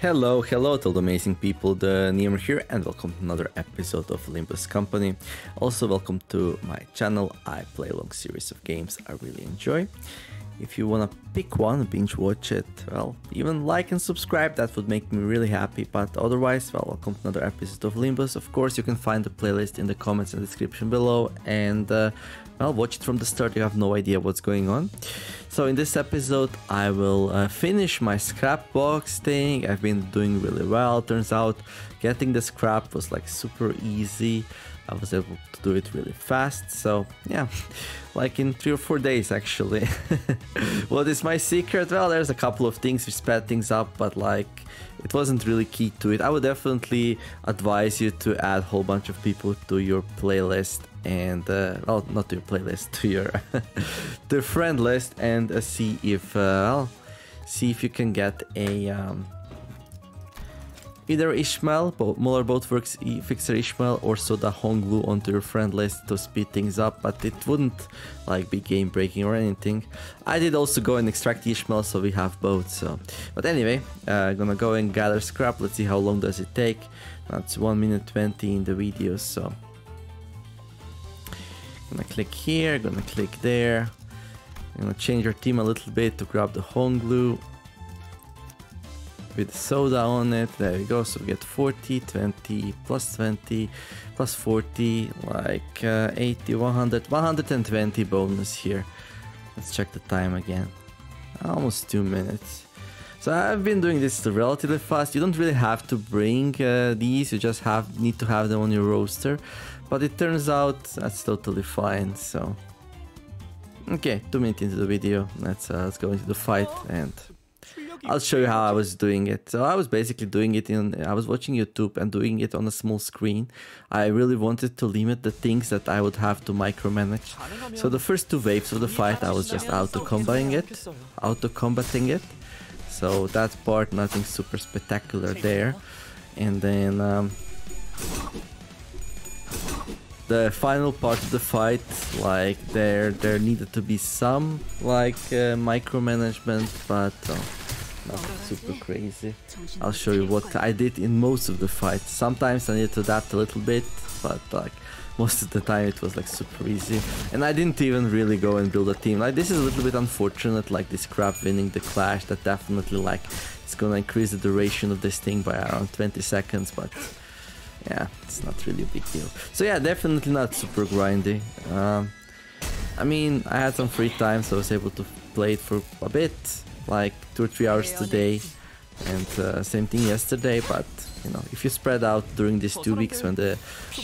Hello, hello to all the amazing people, the Neomare here and welcome to another episode of Limbus Company. Also welcome to my channel, I play a long series of games I really enjoy. If you wanna pick one, binge watch it, well, even like and subscribe, that would make me really happy. But otherwise, well, welcome to another episode of Limbus. Of course, you can find the playlist in the comments and description below. And, uh, well, watch it from the start, you have no idea what's going on. So in this episode, I will uh, finish my scrap box thing. I've been doing really well. Turns out getting the scrap was like super easy. I was able to do it really fast. So yeah, like in three or four days actually. what is my secret? Well, there's a couple of things which sped things up, but like it wasn't really key to it. I would definitely advise you to add a whole bunch of people to your playlist and uh, well, not to your playlist, to your to friend list, and uh, see if uh, well, see if you can get a um, either Ishmael, Molar Boatworks Fixer Ishmael, or Soda Honglu onto your friend list to speed things up, but it wouldn't like be game breaking or anything. I did also go and extract Ishmael, so we have both. So, but anyway, uh, gonna go and gather scrap. Let's see how long does it take. That's one minute twenty in the video, so. Gonna click here, gonna click there. Gonna change our team a little bit to grab the Honglu with soda on it. There we go. So we get 40, 20, plus 20, plus 40, like uh, 80, 100, 120 bonus here. Let's check the time again. Almost two minutes. So I've been doing this relatively fast. You don't really have to bring uh, these. You just have need to have them on your roster. But it turns out that's totally fine. So okay, two minutes into the video. Let's uh, let's go into the fight and I'll show you how I was doing it. So I was basically doing it in, I was watching YouTube and doing it on a small screen. I really wanted to limit the things that I would have to micromanage. So the first two waves of the fight, I was just auto-combating it, auto-combating it. So that part, nothing super spectacular there. And then um, the final part of the fight, like there there needed to be some like uh, micromanagement, but uh, nothing super crazy. I'll show you what I did in most of the fights. Sometimes I need to adapt a little bit, but like most of the time it was like super easy. And I didn't even really go and build a team. Like this is a little bit unfortunate, like this crap winning the clash that definitely like it's gonna increase the duration of this thing by around 20 seconds, but yeah, it's not really a big deal. So yeah, definitely not super grindy. Um, I mean, I had some free time, so I was able to play it for a bit like two or three hours today. and uh, same thing yesterday but you know if you spread out during these two weeks when the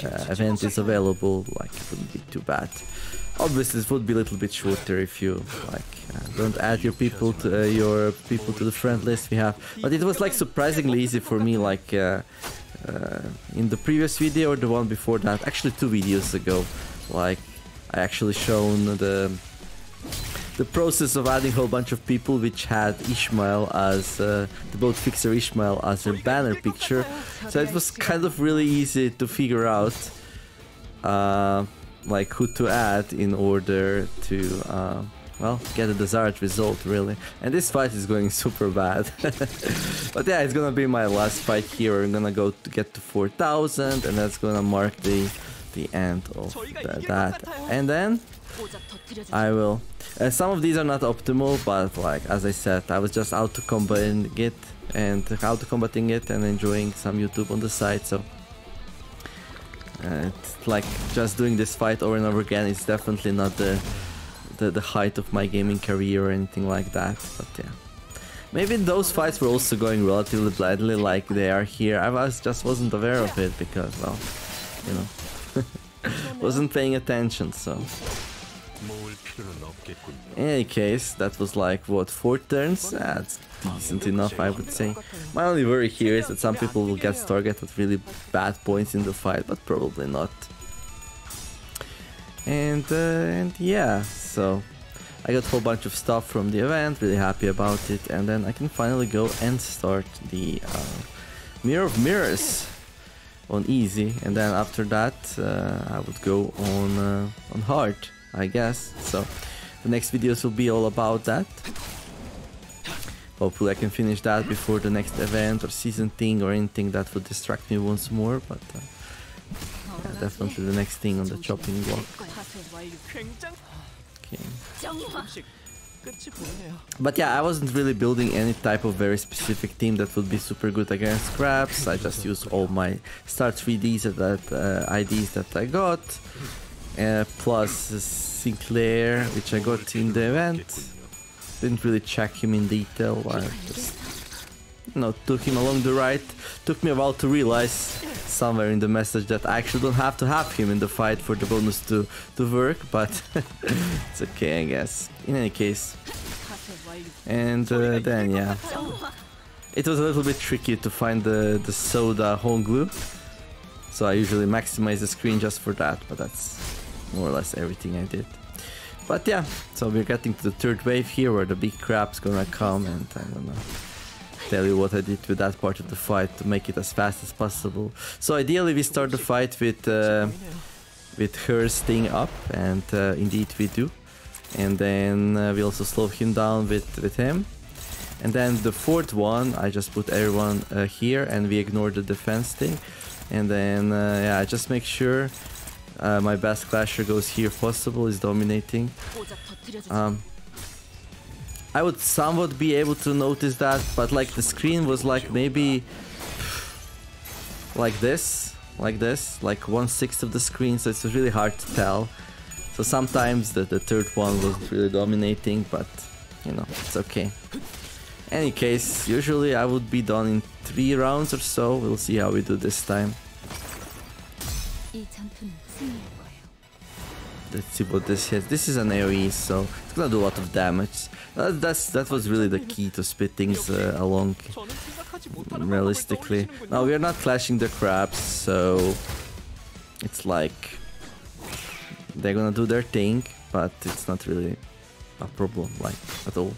uh, event is available like it wouldn't be too bad. Obviously it would be a little bit shorter if you like uh, don't add your people to uh, your people to the friend list we have. But it was like surprisingly easy for me like uh, uh, in the previous video or the one before that actually two videos ago. Like I actually shown the the process of adding a whole bunch of people which had Ishmael as uh, the boat fixer Ishmael as their banner picture. So it was kind of really easy to figure out uh, like who to add in order to uh, well get a desired result really. And this fight is going super bad. but yeah, it's gonna be my last fight here. I'm gonna go to get to 4000 and that's gonna mark the the end of the, that. And then I will. Uh, some of these are not optimal, but like as I said, I was just auto combating it and auto combating it and enjoying some YouTube on the side. So uh, it's like just doing this fight over and over again. is definitely not the, the the height of my gaming career or anything like that. But yeah. Maybe those fights were also going relatively blindly like they are here. I was just wasn't aware of it because, well, you know, wasn't paying attention, so. In any case, that was like, what, 4 turns? That's decent enough, I would say. My only worry here is that some people will get target at really bad points in the fight, but probably not. And, uh, and yeah, so I got a whole bunch of stuff from the event, really happy about it, and then I can finally go and start the uh, Mirror of Mirrors on easy, and then after that uh, I would go on uh, on hard. I guess. So the next videos will be all about that. Hopefully I can finish that before the next event or season thing or anything that would distract me once more, but uh, yeah, definitely the next thing on the chopping block. Okay. But yeah, I wasn't really building any type of very specific team that would be super good against scraps. I just used all my star 3Ds that uh, IDs that I got, uh, plus Sinclair, which I got in the event. Didn't really check him in detail. I just, you know, took him along the right. Took me a while to realize somewhere in the message that I actually don't have to have him in the fight for the bonus to, to work, but it's okay, I guess. In any case. And uh, then, yeah. It was a little bit tricky to find the, the soda Honglu. So I usually maximize the screen just for that, but that's more or less everything I did. But yeah, so we're getting to the third wave here where the big crab's gonna come and I don't know tell you what I did with that part of the fight to make it as fast as possible. So ideally we start the fight with uh, with her staying up and uh, indeed we do. And then uh, we also slow him down with, with him. And then the fourth one, I just put everyone uh, here and we ignore the defense thing. And then, uh, yeah, I just make sure uh, my best clasher goes here possible, is dominating. Um, I would somewhat be able to notice that, but like the screen was like maybe like this, like this, like one sixth of the screen, so it's really hard to tell. So sometimes the, the third one was really dominating, but you know, it's okay. Any case, usually I would be done in three rounds or so. We'll see how we do this time. Let's see what this hits. This is an AoE, so it's gonna do a lot of damage. That, that's that was really the key to split things uh, along realistically. Now we are not clashing the crabs, so it's like they're gonna do their thing, but it's not really a problem, like at all.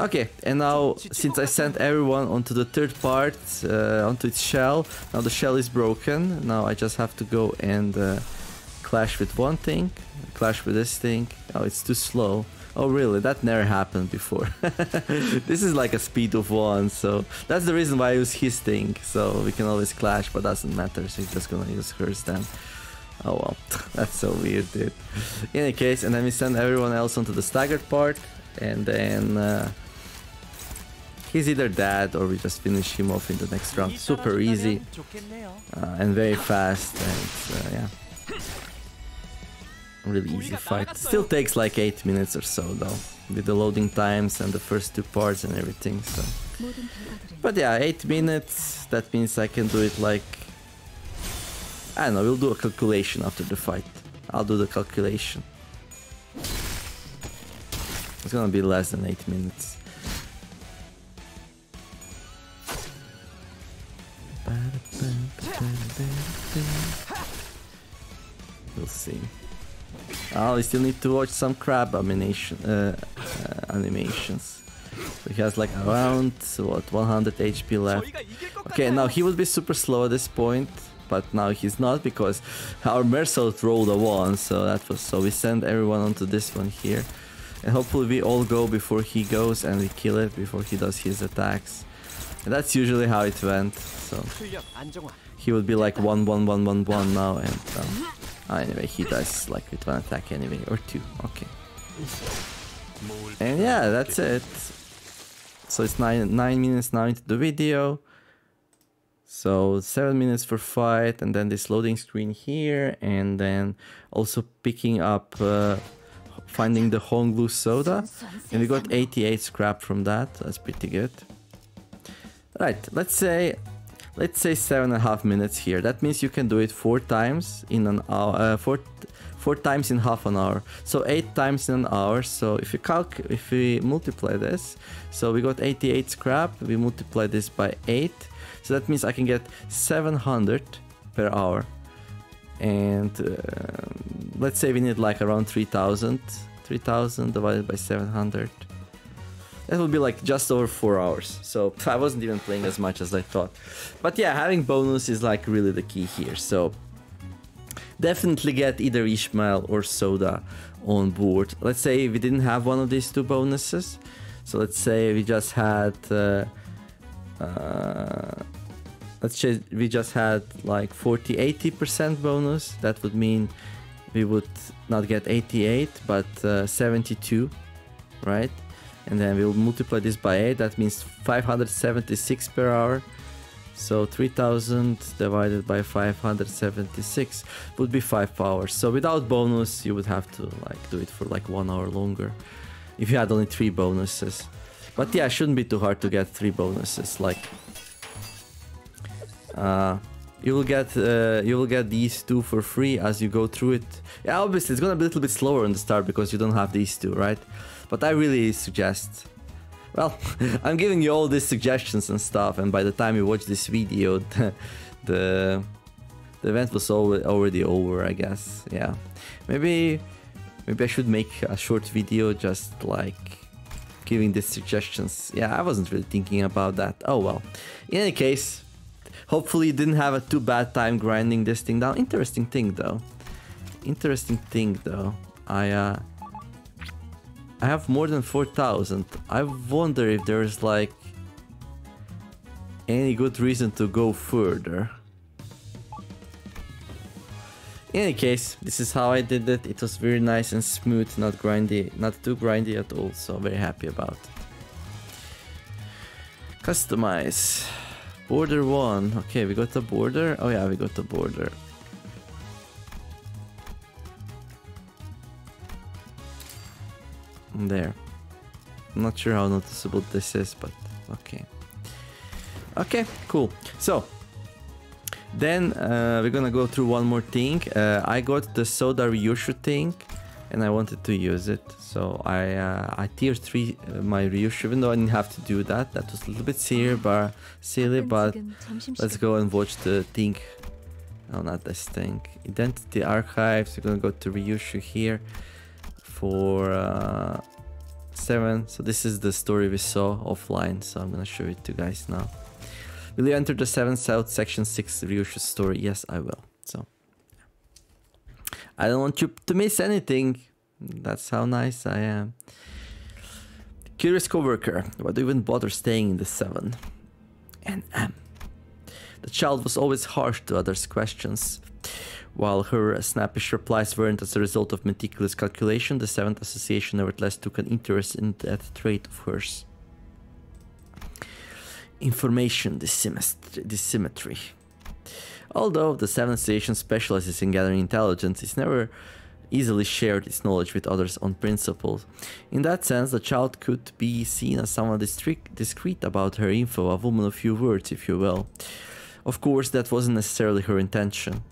Okay, and now since I sent everyone onto the third part, uh, onto its shell, now the shell is broken. Now I just have to go and uh, clash with one thing, clash with this thing. Oh, it's too slow. Oh really? That never happened before. this is like a speed of one, so that's the reason why I use his thing. So we can always clash, but doesn't matter. So he's just gonna use hers then. Oh well, that's so weird, dude. In any case, and then we send everyone else onto the staggered part, and then uh, he's either dead or we just finish him off in the next round. Super easy uh, and very fast, and uh, yeah really easy fight. Still takes like 8 minutes or so though, with the loading times and the first two parts and everything, so... But yeah, 8 minutes, that means I can do it like... I don't know, we'll do a calculation after the fight. I'll do the calculation. It's gonna be less than 8 minutes. We'll see. Oh, we still need to watch some crab animation, uh, uh, animations. he has like around, what, 100 HP left. Okay, now he would be super slow at this point, but now he's not because our Meursault rolled a 1, so that was... So we send everyone onto this one here. And hopefully we all go before he goes and we kill it before he does his attacks. And that's usually how it went, so... He would be like 1 1 1 1 1 now and... Um, Oh, anyway, he does like with one attack anyway, or two, okay. And yeah, that's it. So it's nine, nine minutes now into the video. So seven minutes for fight, and then this loading screen here, and then also picking up, uh, finding the Honglu soda, and we got 88 scrap from that. That's pretty good. Right, let's say let's say seven and a half minutes here. That means you can do it four times in an hour, uh, four, four times in half an hour. So eight times in an hour. So if you calc, if we multiply this, so we got 88 scrap, we multiply this by eight. So that means I can get 700 per hour. And uh, let's say we need like around 3000, 3000 divided by 700 that would be like just over four hours. So I wasn't even playing as much as I thought. But yeah, having bonus is like really the key here. So definitely get either Ishmael or Soda on board. Let's say we didn't have one of these two bonuses. So let's say we just had, uh, uh, let's say we just had like 40, 80% bonus. That would mean we would not get 88, but uh, 72, right? And then we'll multiply this by 8. That means 576 per hour. So 3000 divided by 576 would be 5 hours. So without bonus, you would have to like do it for like 1 hour longer if you had only 3 bonuses. But yeah, it shouldn't be too hard to get 3 bonuses. Like uh, you will get uh, you will get these two for free as you go through it. Yeah, obviously it's gonna be a little bit slower in the start because you don't have these two, right? But I really suggest well, I'm giving you all these suggestions and stuff, and by the time you watch this video, the the, the event was already over, I guess. Yeah, maybe maybe I should make a short video just like giving these suggestions. Yeah, I wasn't really thinking about that. Oh well. In any case, hopefully you didn't have a too bad time grinding this thing down. Interesting thing though. Interesting thing though. I uh I have more than 4,000. I wonder if there's like any good reason to go further. In any case, this is how I did it. It was very nice and smooth, not grindy, not too grindy at all, so very happy about it. Customize. Border 1. Okay, we got the border. Oh yeah, we got the border. There. I'm not sure how noticeable this is, but okay. Okay, cool. So, then uh, we're gonna go through one more thing. Uh, I got the Soda Ryoshu thing, and I wanted to use it. So I uh, I tier 3 uh, my Ryoshu, even though I didn't have to do that. That was a little bit silly, but, silly, but let's go and watch the thing. Oh, not this thing. Identity Archives, we're gonna go to Ryoshu here for uh, 7. So this is the story we saw offline, so I'm gonna show it to you guys now. Will you enter the 7 South Section 6 Ryoshu story? Yes, I will. I don't want you to miss anything. That's how nice I am. Curious coworker, why do you even bother staying in the 7? And M. The child was always harsh to others' questions. While her snappish replies weren't as a result of meticulous calculation, the Seventh Association nevertheless took an interest in that trait of hers. Information dissymmetry. Although the Seventh Association specializes in gathering intelligence, it's never easily shared its knowledge with others on principle. In that sense, the child could be seen as somewhat discreet about her info, a woman of few words, if you will. Of course, that wasn't necessarily her intention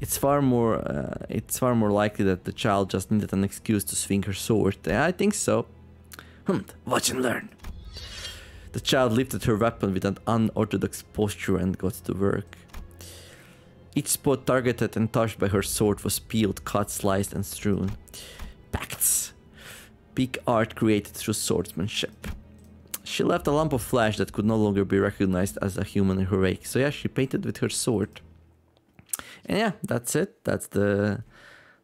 it's far more uh, it's far more likely that the child just needed an excuse to swing her sword. I think so. Hmm, watch and learn. The child lifted her weapon with an unorthodox posture and got to work. Each spot targeted and touched by her sword was peeled, cut, sliced, and strewn. Pacts. Peak art created through swordsmanship. She left a lump of flesh that could no longer be recognized as a human in her wake, so yeah, she painted with her sword. And yeah, that's it. That's the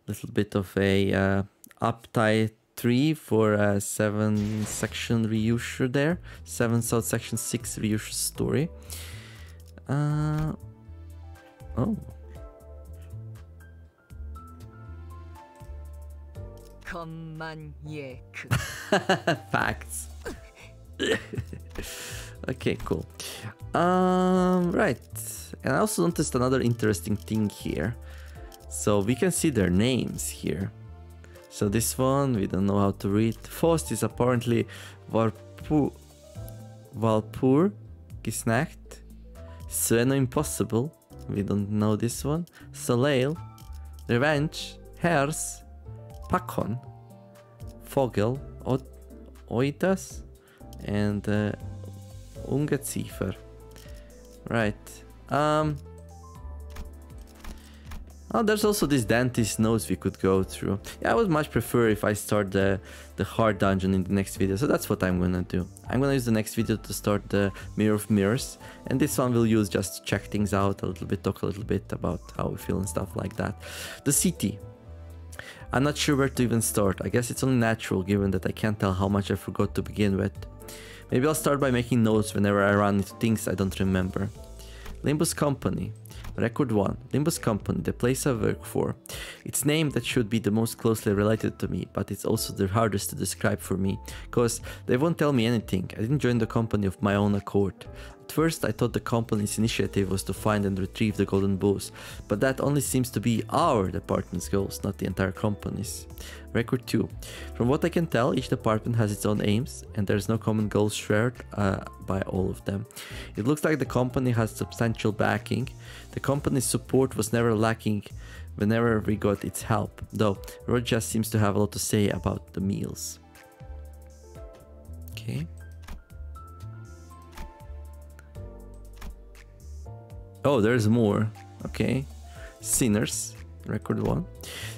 little bit of a uh, uptight 3 for a 7 section Ryoshu there. 7 South Section 6 Ryoshu story. Uh, oh. Facts. okay, cool. Um, right. And I also noticed another interesting thing here. So we can see their names here. So this one, we don't know how to read. Faust is apparently Valpur, Valpur Gisnacht. Sueno Impossible, we don't know this one. Soleil, Revenge, Hers, Pakon, Fogel, Oitas, and uh, Ungeziefer. Right. Um, oh, there's also this dentist notes we could go through. Yeah, I would much prefer if I start the, the hard dungeon in the next video, so that's what I'm gonna do. I'm gonna use the next video to start the Mirror of Mirrors, and this one we'll use just to check things out a little bit, talk a little bit about how we feel and stuff like that. The city. I'm not sure where to even start. I guess it's only natural given that I can't tell how much I forgot to begin with. Maybe I'll start by making notes whenever I run into things I don't remember. Limbus Company. Record 1. Limbus Company, the place I work for. It's name that should be the most closely related to me, but it's also the hardest to describe for me, cause they won't tell me anything. I didn't join the company of my own accord. At first I thought the company's initiative was to find and retrieve the golden boughs, but that only seems to be our department's goals, not the entire company's. Record 2. From what I can tell, each department has its own aims, and there's no common goal shared uh, by all of them. It looks like the company has substantial backing. The company's support was never lacking whenever we got its help, though Roger seems to have a lot to say about the meals. Okay. Oh, there's more. Okay. Sinners record one,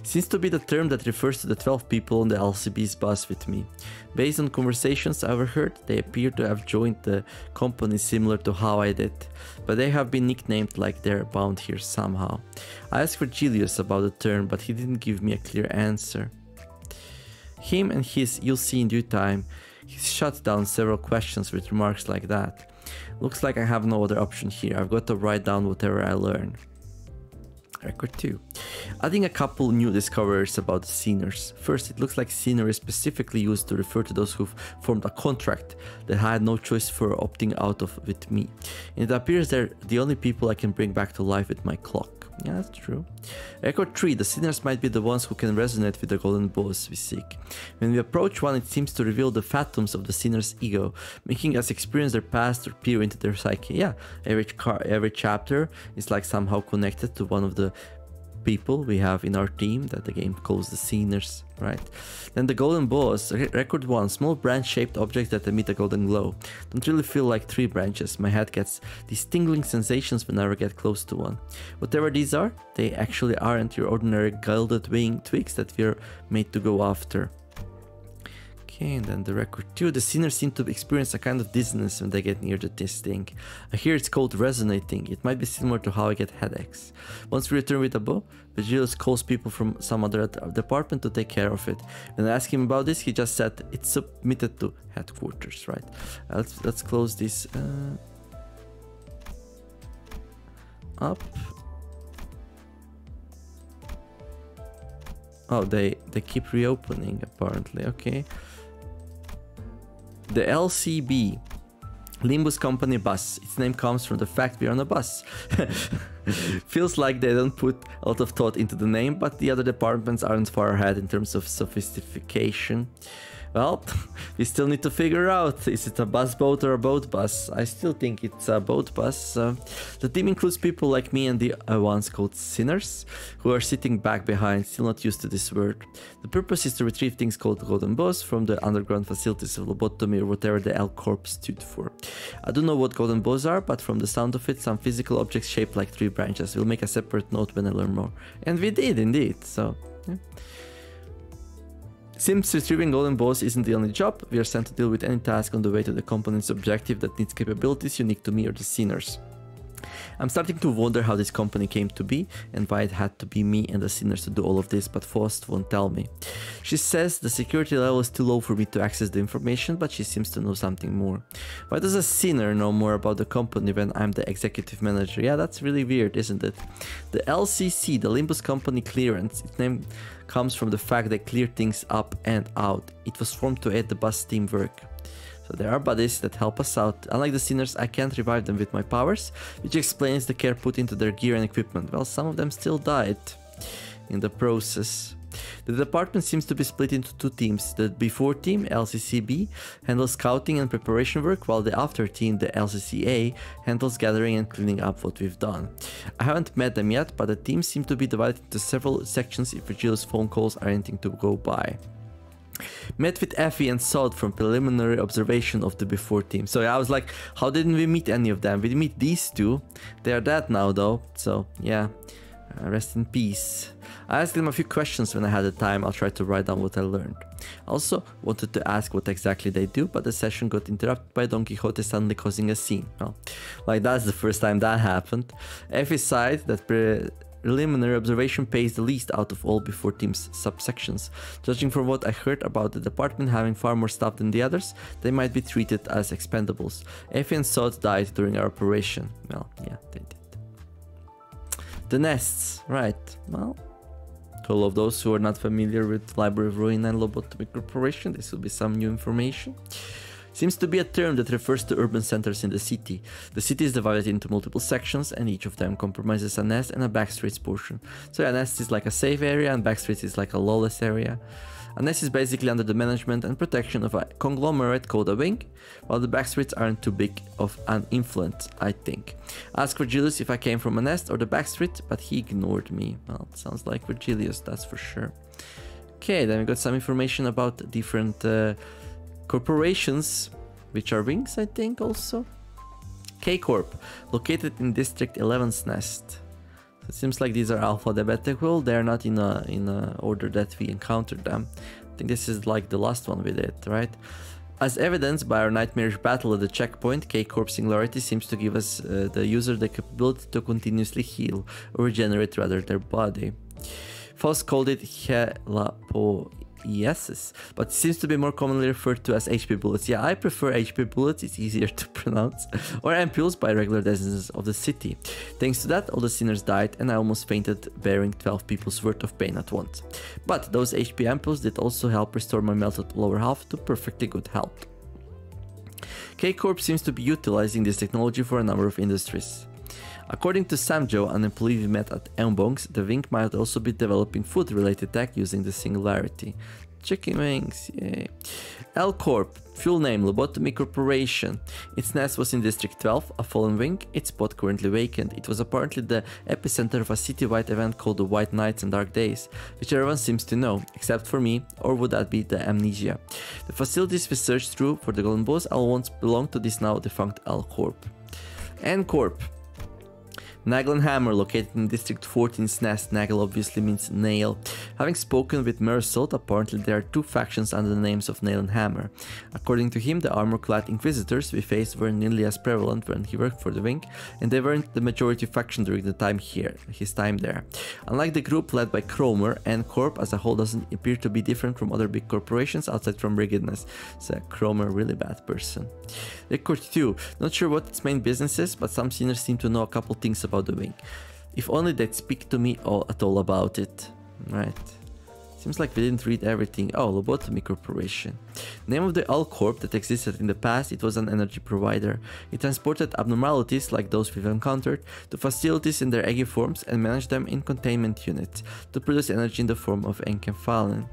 seems to be the term that refers to the 12 people on the LCB's bus with me. Based on conversations I overheard, they appear to have joined the company similar to how I did, but they have been nicknamed like they're bound here somehow. I asked Vergilius about the term, but he didn't give me a clear answer. Him and his you'll see in due time, he shut down several questions with remarks like that. Looks like I have no other option here, I've got to write down whatever I learn. Record 2. Adding a couple new discoveries about the. First, it looks like scenery is specifically used to refer to those who've formed a contract that had no choice for opting out of with me. And it appears they're the only people I can bring back to life with my clock. Yeah, that's true. Record 3. The sinners might be the ones who can resonate with the golden boughs we seek. When we approach one, it seems to reveal the phantoms of the sinner's ego, making us experience their past or peer into their psyche. Yeah, every, car, every chapter is like somehow connected to one of the people we have in our team that the game calls the Sinners, right? Then the Golden Boughs, record 1, small branch-shaped objects that emit a golden glow. Don't really feel like tree branches, my head gets these tingling sensations whenever I get close to one. Whatever these are, they actually aren't your ordinary gilded wing twigs that we're made to go after. Okay, and then the record 2. The sinners seem to experience a kind of dizziness when they get near to this thing. I hear it's called resonating. It might be similar to how I get headaches. Once we return with the bough, Vergilius calls people from some other department to take care of it. When I asked him about this, he just said it's submitted to headquarters, right? Uh, let's, let's close this uh, up. Oh, they, they keep reopening apparently, okay. The LCB, Limbus Company Bus. Its name comes from the fact we're on a bus. Feels like they don't put a lot of thought into the name, but the other departments aren't far ahead in terms of sophistication. Well, we still need to figure out, is it a bus boat or a boat bus? I still think it's a boat bus. Uh, the team includes people like me and the uh, ones called sinners, who are sitting back behind, still not used to this word. The purpose is to retrieve things called golden boughs from the underground facilities of lobotomy or whatever the L Corp stood for. I don't know what golden boughs are, but from the sound of it, some physical objects shaped like tree branches. We'll make a separate note when I learn more. And we did indeed, so... Since retrieving golden balls isn't the only job, we are sent to deal with any task on the way to the component's objective that needs capabilities unique to me or the sinners. I'm starting to wonder how this company came to be and why it had to be me and the sinners to do all of this, but Faust won't tell me. She says the security level is too low for me to access the information, but she seems to know something more. Why does a sinner know more about the company when I'm the executive manager? Yeah, that's really weird, isn't it? The LCC, the Limbus Company Clearance, its name comes from the fact they clear things up and out. It was formed to aid the bus teamwork. So there are buddies that help us out. Unlike the sinners, I can't revive them with my powers, which explains the care put into their gear and equipment. Well, some of them still died in the process. The department seems to be split into two teams. The before team, LCCB, handles scouting and preparation work, while the after team, the LCCA, handles gathering and cleaning up what we've done. I haven't met them yet, but the teams seem to be divided into several sections if Virgil's phone calls are anything to go by. Met with Effie and Sod from preliminary observation of the before team. So yeah, I was like, how didn't we meet any of them? We meet these two. They are dead now though. So yeah, uh, rest in peace. I asked them a few questions when I had the time. I'll try to write down what I learned. Also, wanted to ask what exactly they do, but the session got interrupted by Don Quixote suddenly causing a scene. Well, like that's the first time that happened. Effie sighed that preliminary observation pays the least out of all before team's subsections. Judging from what I heard about the department having far more staff than the others, they might be treated as expendables. Effie Sod died during our operation. Well, yeah, they did. The nests, right. Well, to all of those who are not familiar with Library of Ruin and Lobotomy Corporation, this will be some new information seems to be a term that refers to urban centers in the city. The city is divided into multiple sections and each of them compromises a nest and a backstreets portion. So a nest is like a safe area and backstreets is like a lawless area. A nest is basically under the management and protection of a conglomerate called a wing, while the backstreets aren't too big of an influence, I think. Ask Vergilius if I came from a nest or the backstreet, but he ignored me. Well, sounds like Vergilius, that's for sure. Okay, then we got some information about different uh, corporations, which are wings, I think, also. K Corp, located in District 11's nest. It seems like these are Alpha alphabetical. They are not in a in a order that we encountered them. I think this is like the last one we did, right? As evidenced by our nightmarish battle at the checkpoint, K-Corp Singularity seems to give us uh, the user the capability to continuously heal or regenerate rather their body. Faust called it Helapo yeses, but seems to be more commonly referred to as HP bullets. Yeah, I prefer HP bullets, it's easier to pronounce, or ampules by regular denizens of the city. Thanks to that, all the sinners died and I almost fainted bearing 12 people's worth of pain at once. But those HP ampules did also help restore my melted lower half to perfectly good health. K-Corp seems to be utilizing this technology for a number of industries. According to Samjo, an employee we met at Elmbongs, the Wing might also be developing food-related tech using the Singularity. Chicken wings, yay. L Corp, full name Lobotomy Corporation. Its nest was in District 12, a fallen wing, its spot currently vacant. It was apparently the epicenter of a city-wide event called the White Nights and Dark Days, which everyone seems to know, except for me, or would that be the amnesia? The facilities we searched through for the Golden Boss all once belonged to this now defunct L Corp. N Corp, Nagel and Hammer, located in District 14's nest, Nagel obviously means nail. Having spoken with Meursault, apparently there are two factions under the names of Nail and Hammer. According to him, the armor-clad Inquisitors we faced were nearly as prevalent when he worked for the Wing, and they weren't the majority faction during the time here, his time there. Unlike the group led by Kromer, N Corp as a whole doesn't appear to be different from other big corporations outside from Rigidness. So Kromer, really bad person. Record 2, not sure what its main business is, but some sinners seem to know a couple things about doing. If only they'd speak to me all, at all about it. Right. Seems like we didn't read everything. Oh, Lobotomy Corporation. Name of the L Corp that existed in the past, it was an energy provider. It transported abnormalities like those we've encountered to facilities in their eggy forms and managed them in containment units to produce energy in the form of enkephalin.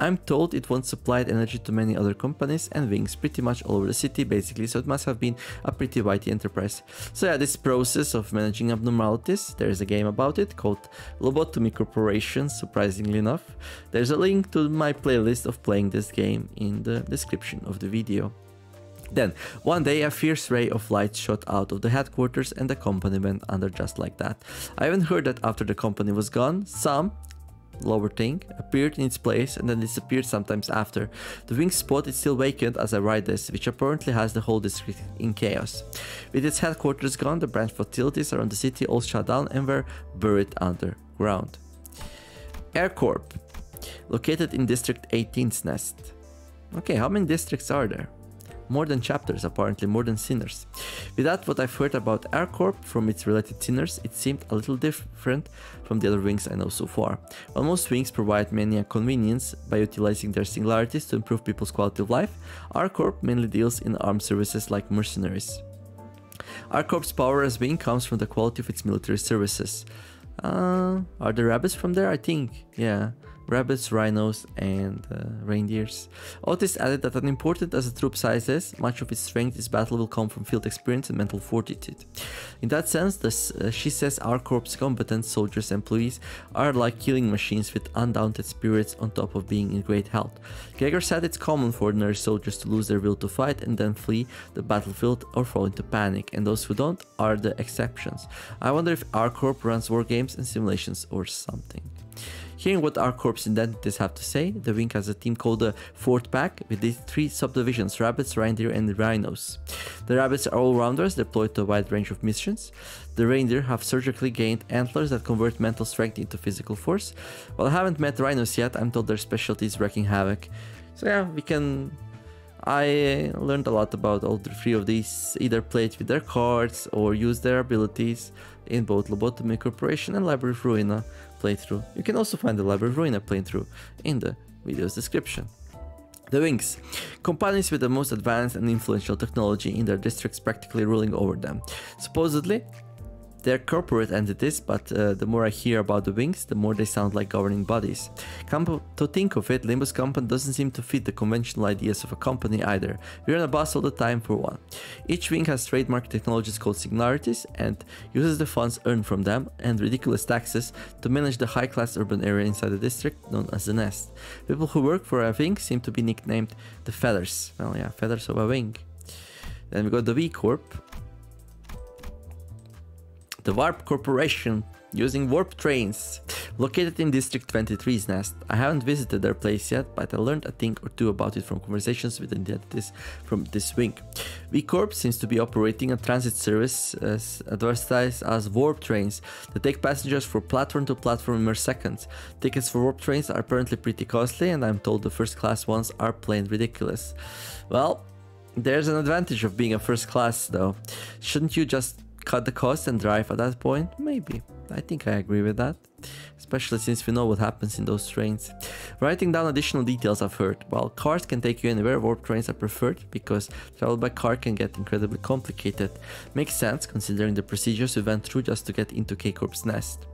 I'm told it once supplied energy to many other companies and wings pretty much all over the city basically, so it must have been a pretty weighty enterprise. So yeah, this process of managing abnormalities, there is a game about it called Lobotomy Corporation, surprisingly enough. There's a link to my playlist of playing this game in the description of the video. Then, one day a fierce ray of light shot out of the headquarters and the company went under just like that. I even heard that after the company was gone, some, lower thing appeared in its place and then disappeared sometimes after. The wing spot is still vacant as I write this, which apparently has the whole district in chaos. With its headquarters gone, the branch facilities around the city all shut down and were buried underground. R Corp, located in District 18's nest. Okay, how many districts are there? More than chapters, apparently more than sinners. Without what I've heard about R Corp from its related sinners, it seemed a little different from the other wings I know so far. While most wings provide many a convenience by utilizing their singularities to improve people's quality of life, R Corp mainly deals in armed services like mercenaries. R Corp's power as wing comes from the quality of its military services. Uh, are the rabbits from there? I think, yeah rabbits, rhinos, and uh, reindeers. Outis added that unimportant as the troop size is, much of its strength in battle will come from field experience and mental fortitude. In that sense, this, uh, she says R Corp's competent soldiers employees are like killing machines with undaunted spirits on top of being in great health. Gregor said it's common for ordinary soldiers to lose their will to fight and then flee the battlefield or fall into panic, and those who don't are the exceptions. I wonder if R Corp runs war games and simulations or something. Hearing what R Corp's identities have to say, the Wing has a team called the Fourth Pack with these three subdivisions rabbits, reindeer, and rhinos. The rabbits are all rounders deployed to a wide range of missions. The reindeer have surgically gained antlers that convert mental strength into physical force. While I haven't met rhinos yet, I'm told their specialty is wreaking havoc. So yeah, we can I learned a lot about all three of these, either played with their cards or used their abilities in both Lobotomy Corporation and Library of Ruina playthrough. You can also find the Library Ruina playthrough in the video's description. The Wings. Companies with the most advanced and influential technology in their districts practically ruling over them. Supposedly, they're corporate entities, but uh, the more I hear about the wings, the more they sound like governing bodies. Come to think of it, Limbus Company doesn't seem to fit the conventional ideas of a company either. We're on a bus all the time for one. Each wing has trademark technologies called singularities and uses the funds earned from them and ridiculous taxes to manage the high-class urban area inside the district known as the Nest. People who work for a wing seem to be nicknamed the Feathers. Well, yeah, Feathers of a Wing. Then we got the V Corp, the Warp Corporation using warp trains located in District 23's nest. I haven't visited their place yet, but I learned a thing or two about it from conversations with the entities from this wing. V-Corp seems to be operating a transit service as advertised as warp trains that take passengers from platform to platform in mere seconds. Tickets for warp trains are apparently pretty costly and I'm told the first class ones are plain ridiculous. Well, there's an advantage of being a first class though. Shouldn't you just cut the cost and drive at that point? Maybe. I think I agree with that. Especially since we know what happens in those trains. Writing down additional details I've heard. While cars can take you anywhere, warp trains are preferred because travel by car can get incredibly complicated. Makes sense considering the procedures we went through just to get into K-Corp's nest.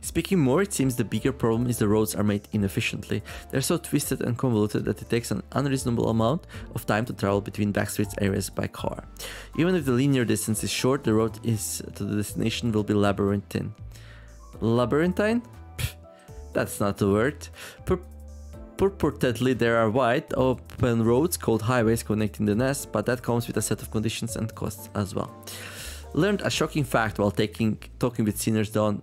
Speaking more, it seems the bigger problem is the roads are made inefficiently. They're so twisted and convoluted that it takes an unreasonable amount of time to travel between backstreets areas by car. Even if the linear distance is short, the road is to the destination will be labyrinthine. Labyrinthine? That's not a word. Pur purportedly there are wide open roads called highways connecting the nest, but that comes with a set of conditions and costs as well. Learned a shocking fact while taking talking with seniors down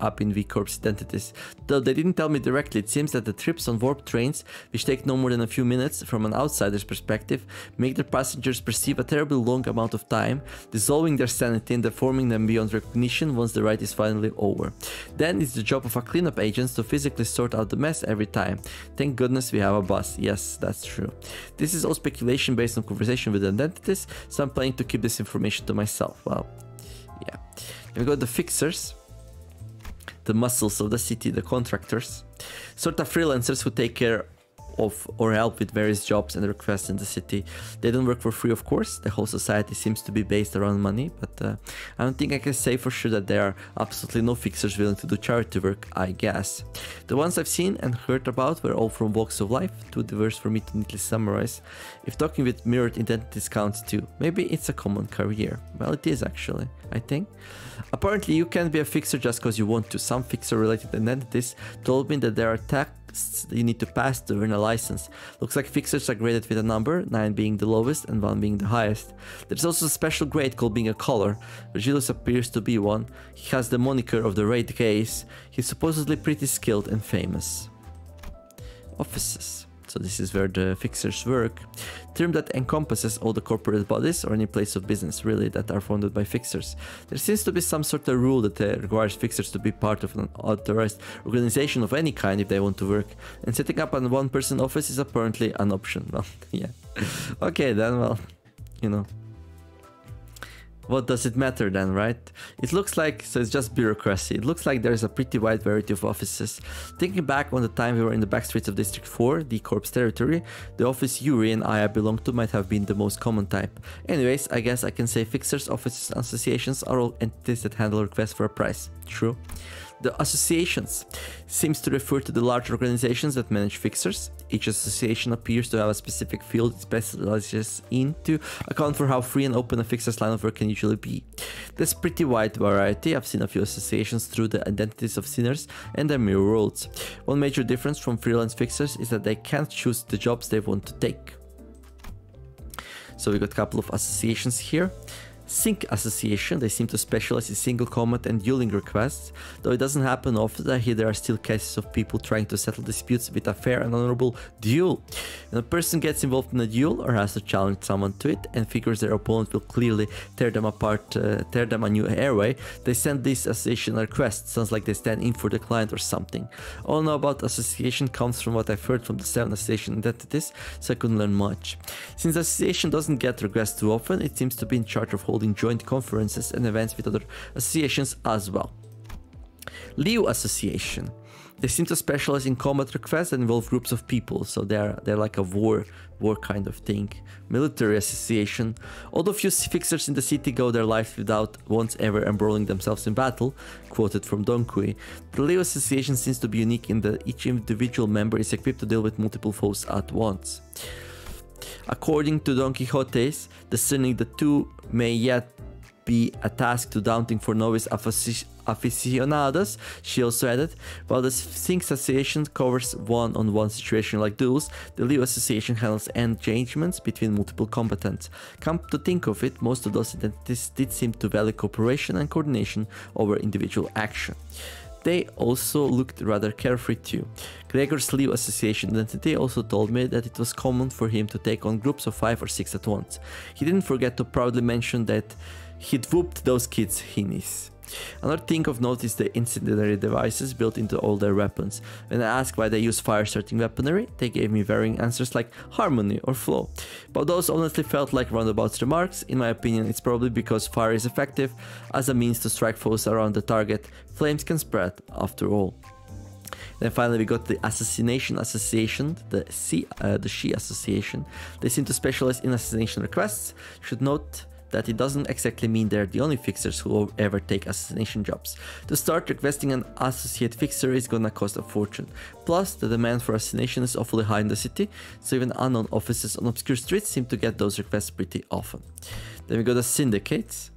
up in V-Corp's identities. Though they didn't tell me directly, it seems that the trips on warp trains, which take no more than a few minutes from an outsider's perspective, make their passengers perceive a terribly long amount of time, dissolving their sanity and deforming them beyond recognition once the ride is finally over. Then it's the job of a cleanup agent to physically sort out the mess every time. Thank goodness we have a bus. Yes, that's true. This is all speculation based on conversation with identities, so I'm planning to keep this information to myself. Well, yeah. We got the fixers the muscles of the city, the contractors, sort of freelancers who take care of or help with various jobs and requests in the city. They don't work for free, of course. The whole society seems to be based around money, but uh, I don't think I can say for sure that there are absolutely no fixers willing to do charity work, I guess. The ones I've seen and heard about were all from walks of life, too diverse for me to neatly summarize. If talking with mirrored identities counts too, maybe it's a common career. Well, it is actually, I think. Apparently, you can't be a fixer just because you want to. Some fixer related identities told me that there are tests you need to pass to earn a license. Looks like fixers are graded with a number, 9 being the lowest and 1 being the highest. There's also a special grade called being a color. Vergilius appears to be one. He has the moniker of the Red Gaze. He's supposedly pretty skilled and famous. Offices. So this is where the fixers work. Term that encompasses all the corporate bodies or any place of business really that are founded by fixers. There seems to be some sort of rule that uh, requires fixers to be part of an authorized organization of any kind if they want to work. And setting up a one person office is apparently an option. Well, yeah. okay then, well, you know, what does it matter then, right? It looks like, so it's just bureaucracy. It looks like there's a pretty wide variety of offices. Thinking back on the time we were in the back streets of District 4, the Corps territory, the office Yuri and I belong to might have been the most common type. Anyways, I guess I can say fixers, offices, and associations are all entities that handle requests for a price. True. The associations seems to refer to the large organizations that manage fixers. Each association appears to have a specific field it specializes in to account for how free and open a fixer's line of work can usually be. There's pretty wide variety. I've seen a few associations through the identities of sinners and their mirror worlds. One major difference from freelance fixers is that they can't choose the jobs they want to take. So we got a couple of associations here. Cinq Association, they seem to specialize in single combat and dueling requests, though it doesn't happen often, I hear there are still cases of people trying to settle disputes with a fair and honorable duel. When a person gets involved in a duel or has to challenge someone to it and figures their opponent will clearly tear them apart, uh, tear them a new airway, they send this association request, sounds like they stand in for the client or something. All I know about association comes from what I've heard from the seven association identities, so I couldn't learn much. Cinq Association doesn't get requests too often, it seems to be in charge of holding joint conferences and events with other associations as well. Liu Association. They seem to specialize in combat requests that involve groups of people, so they're they're like a war war kind of thing. Military Association. Although few fixers in the city go their lives without once ever embroiling themselves in battle, quoted from Don the Liu Association seems to be unique in that each individual member is equipped to deal with multiple foes at once. According to Don Quixote's, discerning the two may yet be a task too daunting for novice aficionados, she also added. While the Cinq Association covers one-on-one -on -one situation like duels, the Liu Association handles engagements between multiple combatants. Come to think of it, most of those identities did seem to value cooperation and coordination over individual action. They also looked rather carefree too. Gregor's Liu Association identity also told me that it was common for him to take on groups of 5 or 6 at once. He didn't forget to proudly mention that he'd whooped those kids' hinnies. Another thing of note is the incendiary devices built into all their weapons. When I asked why they use fire-starting weaponry, they gave me varying answers like harmony or flow. But those honestly felt like roundabout remarks. In my opinion, it's probably because fire is effective as a means to strike foes around the target. Flames can spread after all. Then finally we got the Assassination Association, the C, uh, the Shi Association. They seem to specialize in assassination requests. Should note that it doesn't exactly mean they're the only fixers who ever take assassination jobs. To start, requesting an associate fixer is gonna cost a fortune. Plus, the demand for assassination is awfully high in the city, so even unknown offices on obscure streets seem to get those requests pretty often. Then we got the syndicates.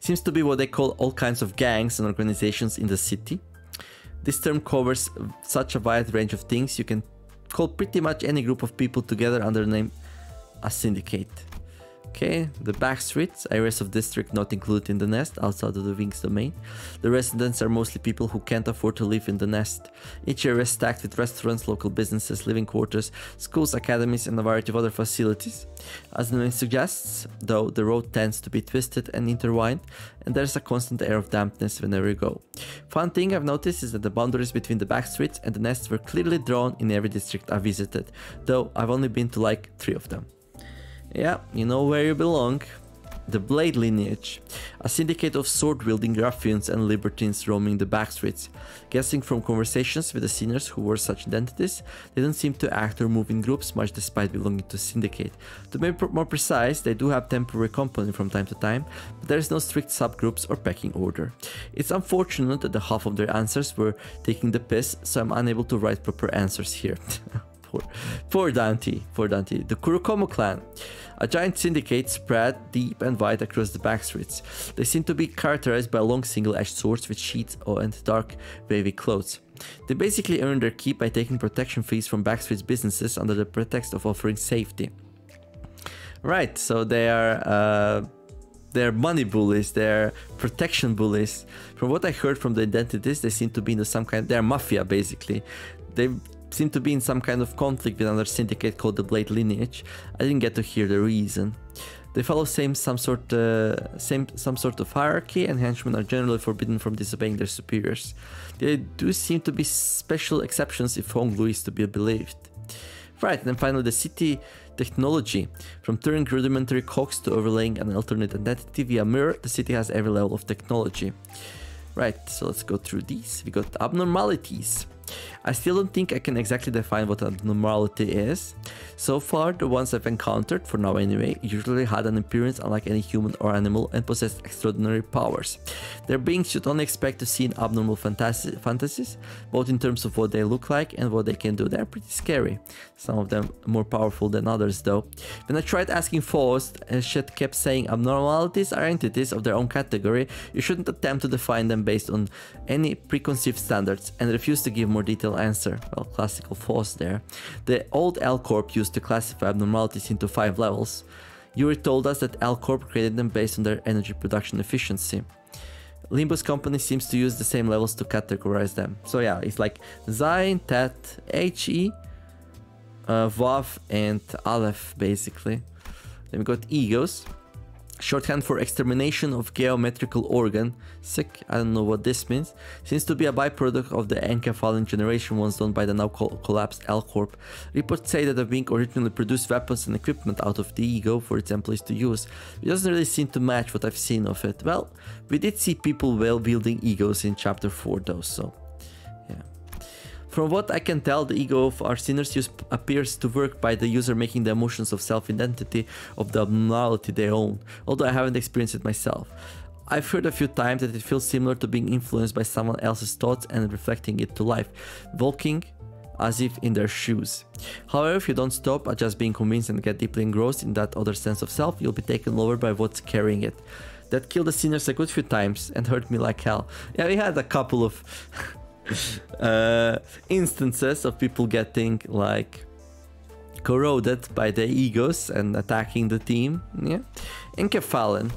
Seems to be what they call all kinds of gangs and organizations in the city. This term covers such a wide range of things you can call pretty much any group of people together under the name a syndicate. Okay, the back streets, areas of district not included in the nest, outside of the wings domain. The residents are mostly people who can't afford to live in the nest. Each area is stacked with restaurants, local businesses, living quarters, schools, academies, and a variety of other facilities. As the name suggests, though, the road tends to be twisted and intertwined, and there's a constant air of dampness whenever you go. Fun thing I've noticed is that the boundaries between the back streets and the nests were clearly drawn in every district I visited, though I've only been to like three of them. Yeah, you know where you belong. The Blade lineage, a syndicate of sword-wielding ruffians and libertines roaming the backstreets. Guessing from conversations with the sinners who were such identities, they don't seem to act or move in groups much despite belonging to syndicate. To be more precise, they do have temporary company from time to time, but there is no strict subgroups or pecking order. It's unfortunate that the half of their answers were taking the piss, so I'm unable to write proper answers here. poor, poor Dante, poor Dante. The Kurokumo clan. A giant syndicate spread deep and wide across the backstreets. They seem to be characterized by long single-edged swords with sheaths and dark, wavy clothes. They basically earn their keep by taking protection fees from backstreets businesses under the pretext of offering safety. Right, so they are uh, they're money bullies, they're protection bullies. From what I heard from the identities, they seem to be into some kind. They're mafia basically. They seem to be in some kind of conflict with another syndicate called the Blade Lineage. I didn't get to hear the reason. They follow same some sort uh, same some sort of hierarchy, and henchmen are generally forbidden from disobeying their superiors. There do seem to be special exceptions if Hong Honglu is to be believed. Right, and finally the city technology. From turning rudimentary cogs to overlaying an alternate identity via mirror, the city has every level of technology. Right, so let's go through these. We got abnormalities. I still don't think I can exactly define what abnormality is. So far, the ones I've encountered, for now anyway, usually had an appearance unlike any human or animal and possessed extraordinary powers. Their beings should only expect to see in abnormal fantasy fantasies, both in terms of what they look like and what they can do. They're pretty scary. Some of them more powerful than others though. When I tried asking Faust, Shed kept saying abnormalities are entities of their own category, you shouldn't attempt to define them based on any preconceived standards and refuse to give more detailed answer. Well, classical Faust there. The old L Corp used to classify abnormalities into five levels. Yuri told us that L Corp created them based on their energy production efficiency. Limbus company seems to use the same levels to categorize them. So yeah, it's like Zayin, Teth, HE, uh, Vav, and Aleph basically. Then we got egos shorthand for extermination of geometrical organ. Sick, I don't know what this means. Seems to be a byproduct of the enkephalin generation once done by the now collapsed L Corp. Reports say that the wing originally produced weapons and equipment out of the ego for its employees to use. It doesn't really seem to match what I've seen of it. Well, we did see people well wielding egos in chapter 4 though, so from what I can tell, the ego of our sinners appears to work by the user making the emotions of self-identity of the abnormality they own, although I haven't experienced it myself. I've heard a few times that it feels similar to being influenced by someone else's thoughts and reflecting it to life, walking as if in their shoes. However, if you don't stop at just being convinced and get deeply engrossed in that other sense of self, you'll be taken over by what's carrying it. That killed the sinners a good few times and hurt me like hell. Yeah, we had a couple of uh, instances of people getting like corroded by their egos and attacking the team. Yeah, Enkephalin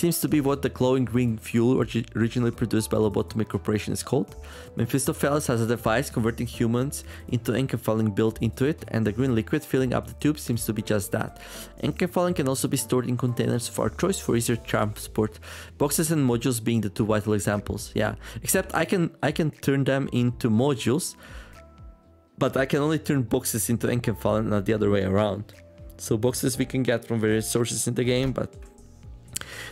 Seems to be what the glowing green fuel originally produced by Lobotomy Corporation is called. Mephistopheles has a device converting humans into enkephalin built into it, and the green liquid filling up the tube seems to be just that. Enkephalin can also be stored in containers of our choice for easier transport, boxes and modules being the two vital examples. Yeah, except I can I can turn them into modules, but I can only turn boxes into enkephalin, not the other way around. So boxes we can get from various sources in the game, but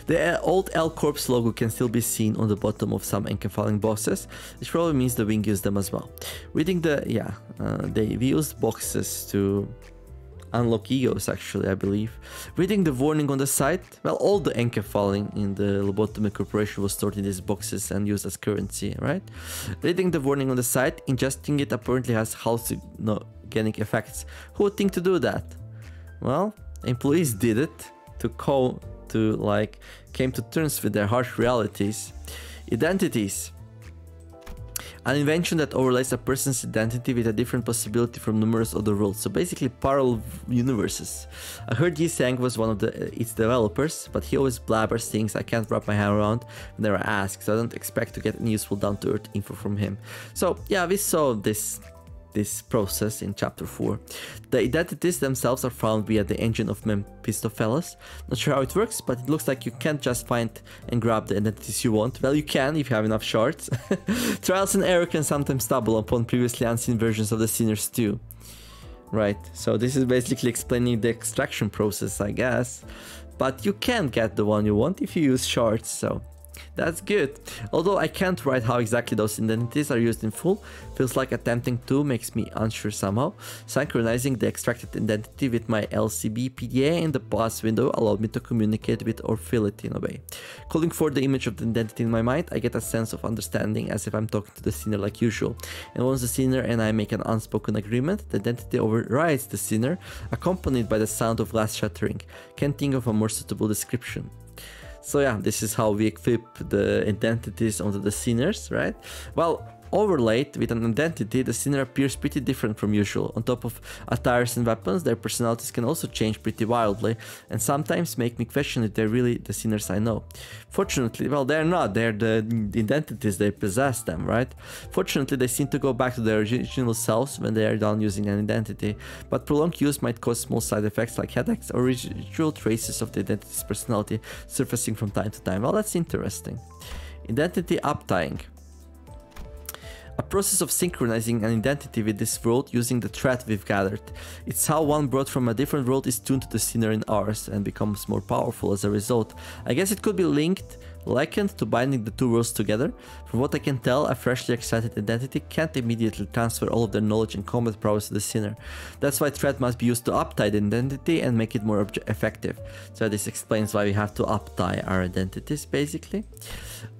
the old L Corps logo can still be seen on the bottom of some enkephalin boxes, which probably means the wing used them as well. Reading the, yeah, uh, they used boxes to unlock egos actually, I believe. Reading the warning on the side, well, all the enkephalin in the Lobotomy Corporation was stored in these boxes and used as currency, right? Reading the warning on the side, ingesting it apparently has hallucinogenic effects. Who would think to do that? Well, employees did it to co to like came to terms with their harsh realities. Identities. An invention that overlays a person's identity with a different possibility from numerous other worlds. So basically parallel universes. I heard Yi Sang was one of the uh, its developers, but he always blabbers things I can't wrap my head around when they are asked, so I don't expect to get any useful down-to-earth info from him. So yeah, we saw this this process in chapter 4. The identities themselves are found via the engine of Mephistopheles. Not sure how it works, but it looks like you can't just find and grab the identities you want. Well, you can if you have enough shards. Trials and error can sometimes stumble upon previously unseen versions of the sinners too. Right, so this is basically explaining the extraction process, I guess. But you can get the one you want if you use shards, so that's good. Although I can't write how exactly those identities are used in full, feels like attempting to makes me unsure somehow. Synchronizing the extracted identity with my LCB PDA in the pass window allowed me to communicate with or feel it in a way. Calling for the image of the identity in my mind, I get a sense of understanding as if I'm talking to the sinner like usual. And once the sinner and I make an unspoken agreement, the identity overrides the sinner, accompanied by the sound of glass shattering. Can't think of a more suitable description. So yeah, this is how we equip the identities onto the sinners, right? Well, overlaid with an identity, the sinner appears pretty different from usual. On top of attires and weapons, their personalities can also change pretty wildly, and sometimes make me question if they're really the sinners I know. Fortunately, well, they're not, they're the identities, they possess them, right? Fortunately, they seem to go back to their original selves when they are done using an identity, but prolonged use might cause small side effects like headaches or residual traces of the identity's personality surfacing from time to time. Well, that's interesting. Identity uptying a process of synchronizing an identity with this world using the thread we've gathered. It's how one brought from a different world is tuned to the sinner in ours and becomes more powerful as a result. I guess it could be linked likened to binding the two worlds together. From what I can tell, a freshly excited identity can't immediately transfer all of their knowledge and combat prowess to the sinner. That's why thread must be used to uptie the identity and make it more effective. So this explains why we have to uptie our identities basically.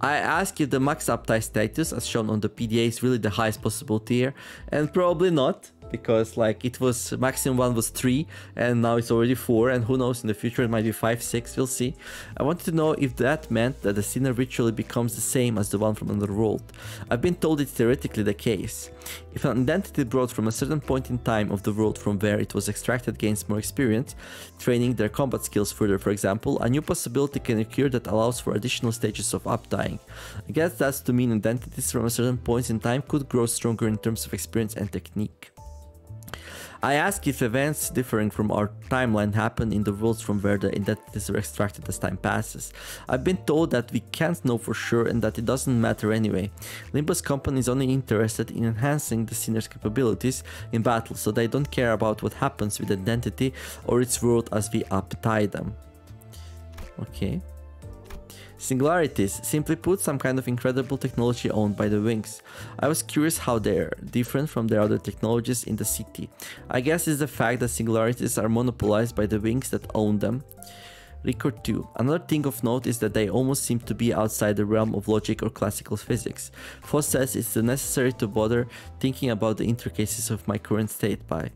I ask if the max uptie status as shown on the PDA is really the highest possible tier and probably not because like it was maximum one was three and now it's already four and who knows in the future it might be five six we'll see. I wanted to know if that meant that the sinner ritually becomes the same as the one from another world. I've been told it's theoretically the case. If an identity brought from a certain point in time of the world from where it was extracted gains more experience training their combat skills further for example a new possibility can occur that allows for additional stages of uptying. I guess that's to mean identities from a certain point in time could grow stronger in terms of experience and technique I ask if events differing from our timeline happen in the worlds from where the identities are extracted as time passes. I've been told that we can't know for sure and that it doesn't matter anyway. Limbus Company is only interested in enhancing the sinner's capabilities in battle, so they don't care about what happens with identity or its world as we uptie them. Okay. Singularities, simply put, some kind of incredible technology owned by the Wings. I was curious how they're different from their other technologies in the city. I guess it's the fact that singularities are monopolized by the Wings that own them. Record 2. Another thing of note is that they almost seem to be outside the realm of logic or classical physics. Faust says it's necessary to bother thinking about the intricacies of my current state by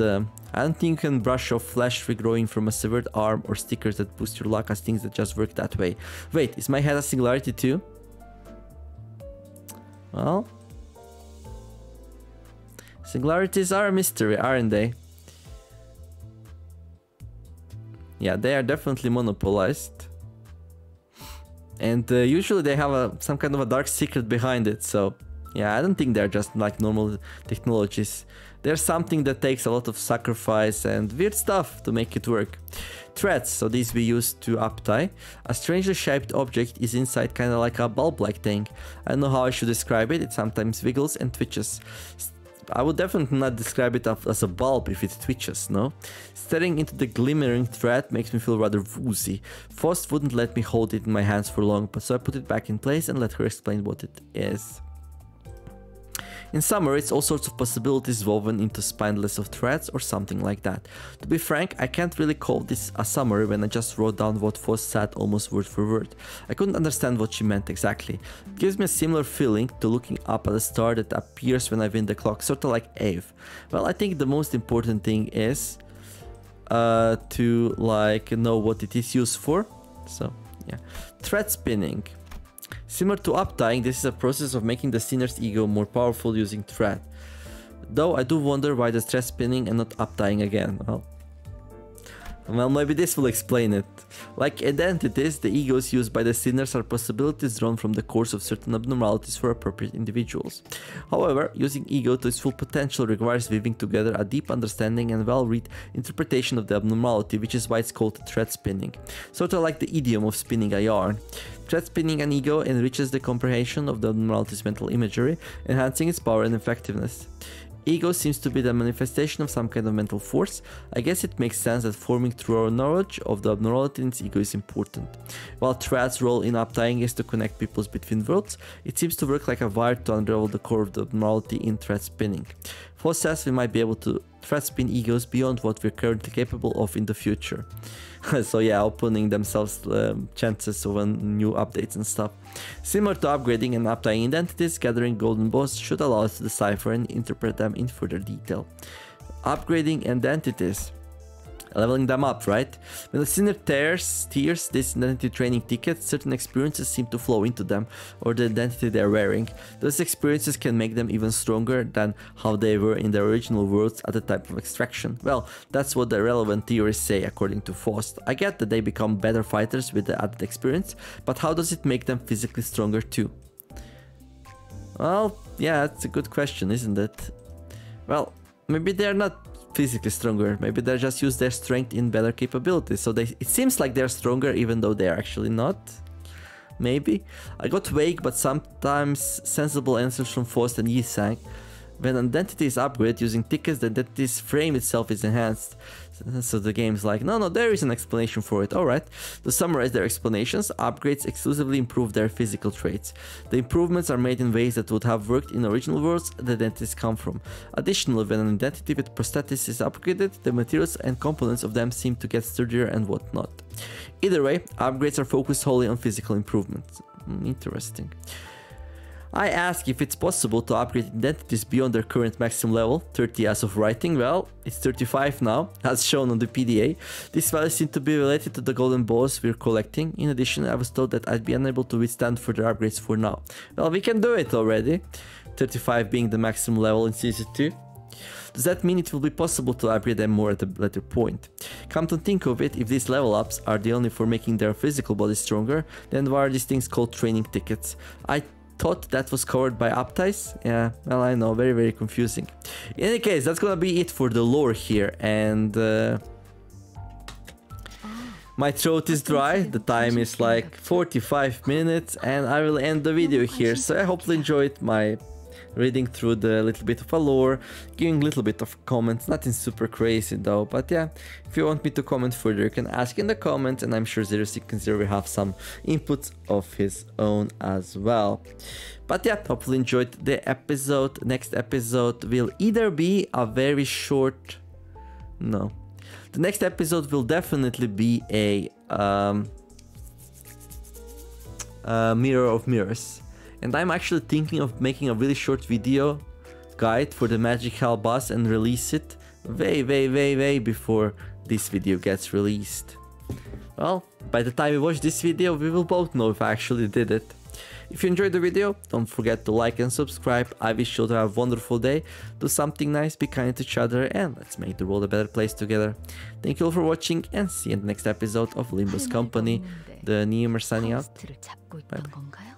uh, I don't think you can brush off flesh regrowing from a severed arm or stickers that boost your luck as things that just work that way. Wait, is my head a singularity too? Well... Singularities are a mystery, aren't they? Yeah, they are definitely monopolized. And uh, usually they have a, some kind of a dark secret behind it, so... Yeah, I don't think they're just like normal technologies. There's something that takes a lot of sacrifice and weird stuff to make it work. Threads, so these we use to uptie. A strangely shaped object is inside kinda like a bulb-like thing. I don't know how I should describe it, it sometimes wiggles and twitches. I would definitely not describe it as a bulb if it twitches, no? Staring into the glimmering thread makes me feel rather woozy. Faust wouldn't let me hold it in my hands for long, but so I put it back in place and let her explain what it is. In summary, it's all sorts of possibilities woven into spindles of threads or something like that. To be frank, I can't really call this a summary when I just wrote down what Faust said almost word for word. I couldn't understand what she meant exactly. It gives me a similar feeling to looking up at a star that appears when I win the clock, sort of like Ave. Well, I think the most important thing is uh, to like know what it is used for. So, yeah. Thread spinning. Similar to uptying, this is a process of making the sinner's ego more powerful using thread. Though I do wonder why the thread spinning and not uptying again. Well, well, maybe this will explain it. Like identities, the egos used by the sinners are possibilities drawn from the course of certain abnormalities for appropriate individuals. However, using ego to its full potential requires weaving together a deep understanding and well-read interpretation of the abnormality, which is why it's called thread spinning. Sort of like the idiom of spinning a yarn. Thread spinning an ego enriches the comprehension of the abnormality's mental imagery, enhancing its power and effectiveness. Ego seems to be the manifestation of some kind of mental force. I guess it makes sense that forming through our knowledge of the abnormality in its ego is important. While thread's role in uptying is to connect peoples between worlds, it seems to work like a wire to unravel the core of the abnormality in thread spinning. Faust says we might be able to thread spin egos beyond what we're currently capable of in the future. so yeah, opening themselves um, chances of new updates and stuff. Similar to upgrading and uptying identities, gathering golden boughs should allow us to decipher and interpret them in further detail. Upgrading identities leveling them up, right? When the sinner tears, tears this identity training ticket, certain experiences seem to flow into them or the identity they're wearing. Those experiences can make them even stronger than how they were in their original worlds at the time of extraction. Well, that's what the relevant theories say according to Faust. I get that they become better fighters with the added experience, but how does it make them physically stronger too? Well, yeah, that's a good question, isn't it? Well, maybe they're not physically stronger. Maybe they just use their strength in better capabilities. So they, it seems like they're stronger even though they're actually not. Maybe. I got vague but sometimes sensible answers from Faust and Yi-Sang. When an identity is upgraded using tickets, the identity's frame itself is enhanced. So the game's like, no, no, there is an explanation for it. Alright. To summarize their explanations, upgrades exclusively improve their physical traits. The improvements are made in ways that would have worked in original worlds the identities come from. Additionally, when an identity with prosthetics is upgraded, the materials and components of them seem to get sturdier and whatnot. Either way, upgrades are focused wholly on physical improvements. Hmm, interesting. I ask if it's possible to upgrade identities beyond their current maximum level, 30 as of writing. Well, it's 35 now, as shown on the PDA. This value seems to be related to the golden boughs we're collecting. In addition, I was told that I'd be unable to withstand further upgrades for now. Well, we can do it already. 35 being the maximum level in Season 2. Does that mean it will be possible to upgrade them more at a later point? Come to think of it, if these level ups are the only for making their physical body stronger, then why are these things called training tickets? I thought that was covered by Upties. Yeah, well, I know, very, very confusing. In any case, that's gonna be it for the lore here, and uh, my throat is dry, the time is like 45 minutes, and I will end the video here, so I hope you enjoyed my reading through the little bit of a lore, giving a little bit of comments, nothing super crazy though, but yeah, if you want me to comment further, you can ask in the comments, and I'm sure Zero Sequence Zero will have some inputs of his own as well. But yeah, hopefully enjoyed the episode. Next episode will either be a very short, no, the next episode will definitely be a um, uh, Mirror of Mirrors and I'm actually thinking of making a really short video guide for the Magic Hell boss and release it way way way way before this video gets released. Well, by the time you watch this video we will both know if I actually did it. If you enjoyed the video, don't forget to like and subscribe. I wish you to have a wonderful day, do something nice, be kind to each other, and let's make the world a better place together. Thank you all for watching, and see you in the next episode of Limbus Company. The Neomare signing out. Bye bye.